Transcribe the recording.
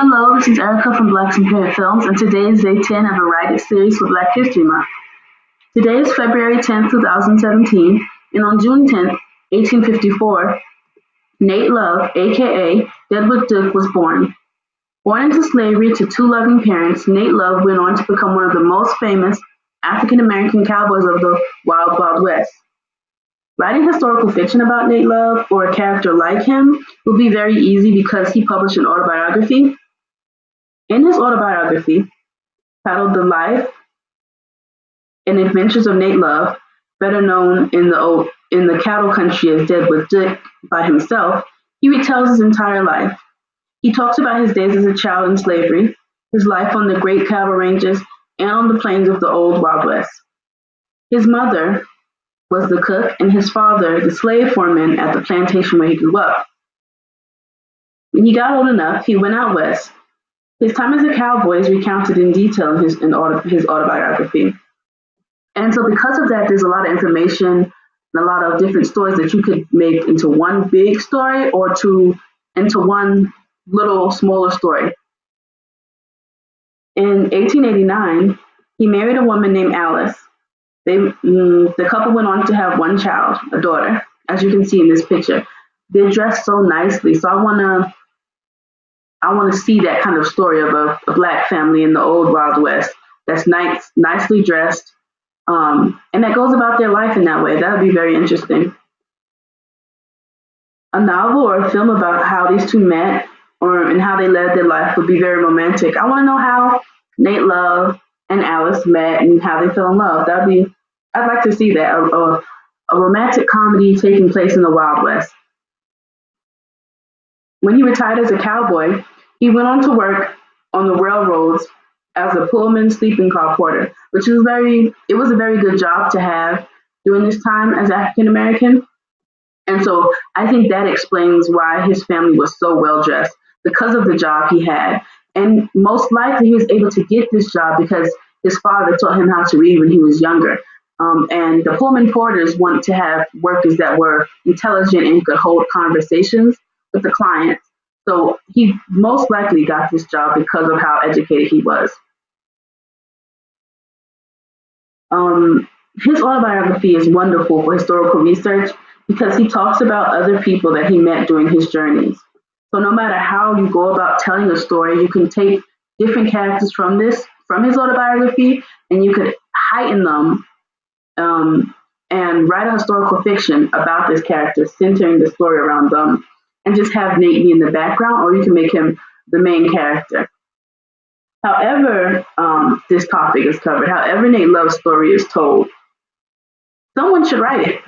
Hello, this is Erica from Blacks in Period Films, and today is day 10 of a writing series for Black History Month. Today is February 10, 2017, and on June 10, 1854, Nate Love, aka Deadwood Dick, was born. Born into slavery to two loving parents, Nate Love went on to become one of the most famous African American cowboys of the Wild Wild West. Writing historical fiction about Nate Love or a character like him will be very easy because he published an autobiography in his autobiography, titled The Life and Adventures of Nate Love, better known in the, in the cattle country as Deadwood Dick by himself, he retells his entire life. He talks about his days as a child in slavery, his life on the great cattle ranges, and on the plains of the old Wild West. His mother was the cook, and his father the slave foreman at the plantation where he grew up. When he got old enough, he went out west his time as a cowboy is recounted in detail in his, in auto, his autobiography. And so, because of that, there's a lot of information and a lot of different stories that you could make into one big story or to into one little smaller story. In 1889, he married a woman named Alice. They, mm, the couple went on to have one child, a daughter, as you can see in this picture. They're dressed so nicely, so I want to I want to see that kind of story of a, a, black family in the old Wild West that's nice, nicely dressed, um, and that goes about their life in that way. That would be very interesting. A novel or a film about how these two met or and how they led their life would be very romantic. I want to know how Nate Love and Alice met and how they fell in love. That'd be I'd like to see that a, a, a romantic comedy taking place in the Wild West. When he retired as a cowboy, he went on to work on the railroads as a Pullman sleeping car porter, which is very it was a very good job to have during this time as African American. And so I think that explains why his family was so well dressed because of the job he had. And most likely he was able to get this job because his father taught him how to read when he was younger. Um, and the Pullman porters wanted to have workers that were intelligent and could hold conversations with the clients. So he most likely got this job because of how educated he was. Um, his autobiography is wonderful for historical research because he talks about other people that he met during his journeys. So no matter how you go about telling a story, you can take different characters from this, from his autobiography, and you could heighten them um, and write a historical fiction about this character, centering the story around them and just have Nate be in the background, or you can make him the main character. However, um, this topic is covered, however, Nate Love's story is told, someone should write it.